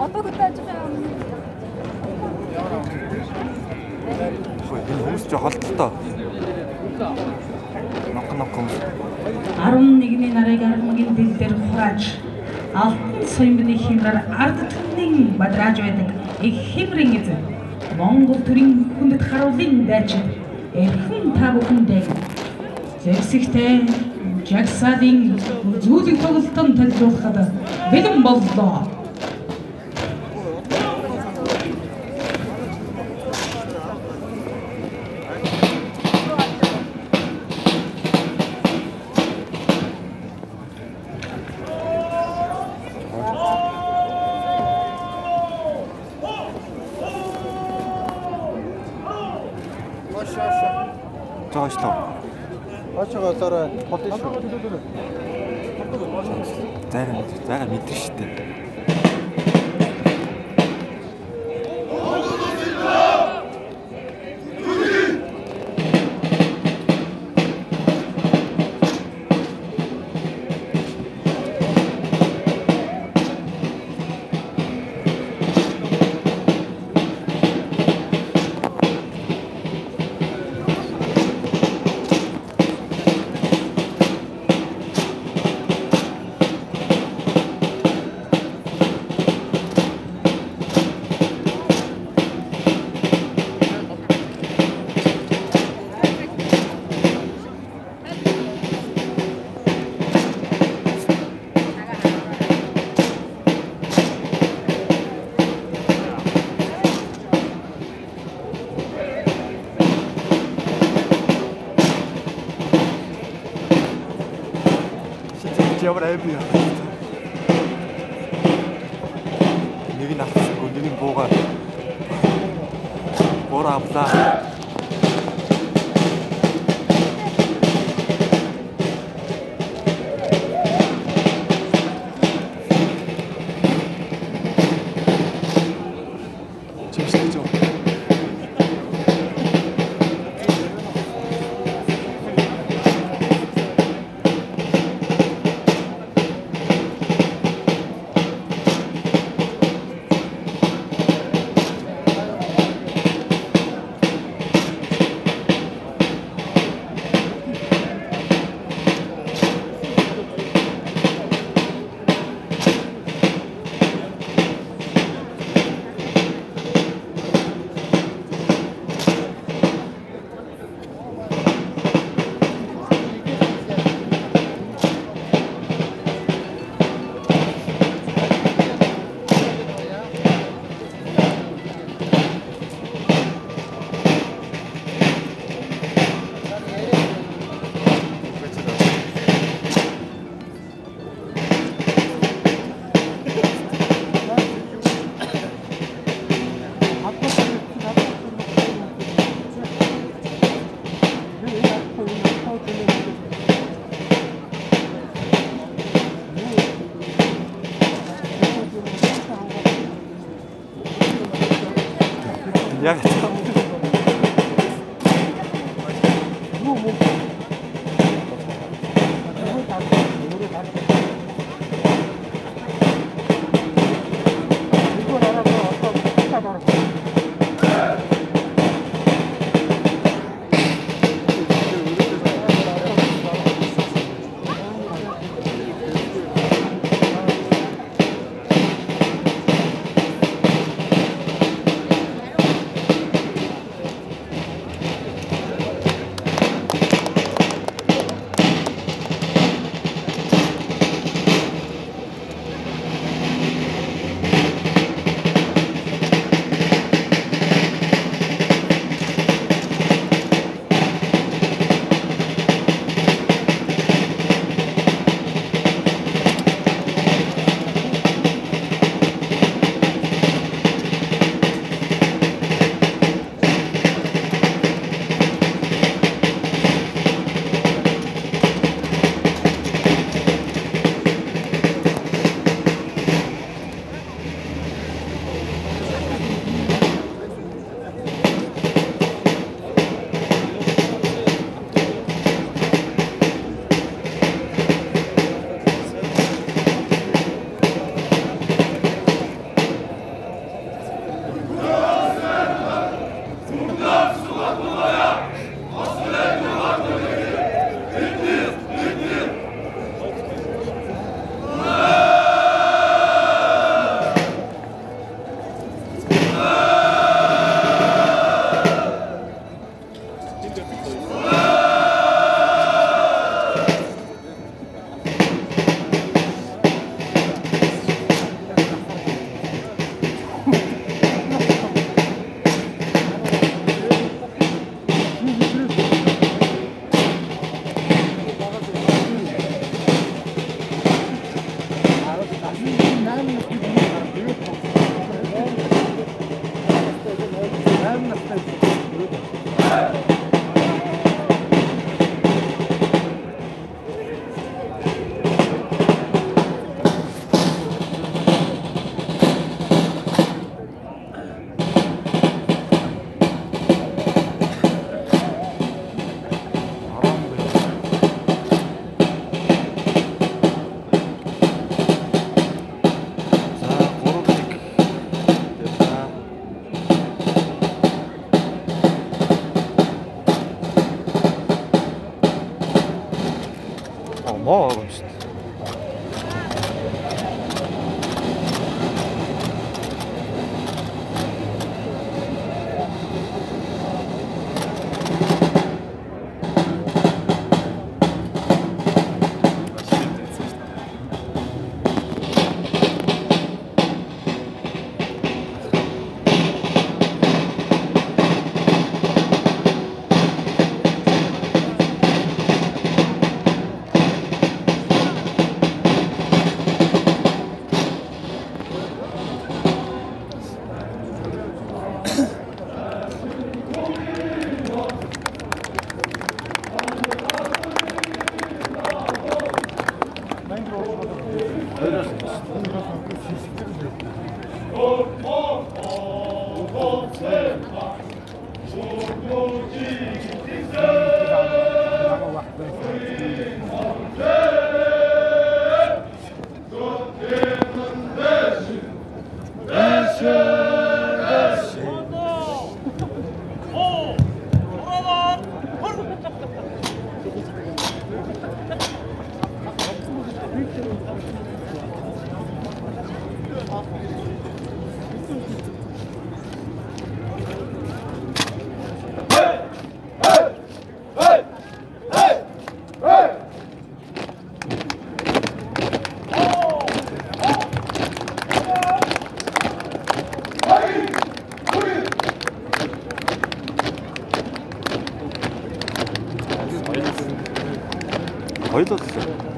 Одоо хөтөө аж байгаа юм. Энэ хүмүүс ч холдолтой. Нок нок хүмүүс. 11-ний нарыг армагийн дил дээр хурааж алт соёмны хэмрээр ард түмний бадрааж байдаг их хэмрэн эзэн Монгол төрийн хүндэт харуулын дайчин эрхэн та бүхэндээ зэгсэгтэй жагсаадын зүйлийг тоглолтод танилцуулахад бэлэн боллоо. Олоорой. Холын шүү. Зайгаа зайгаа мэдэрч штэ. Айби яа. Нэг нь авчихгүй, нэг нь буугаа. Буура авлаа. 呀！这个。努努。你说咱这不能说太脏了。 어 멋있다 Buenos. 配達者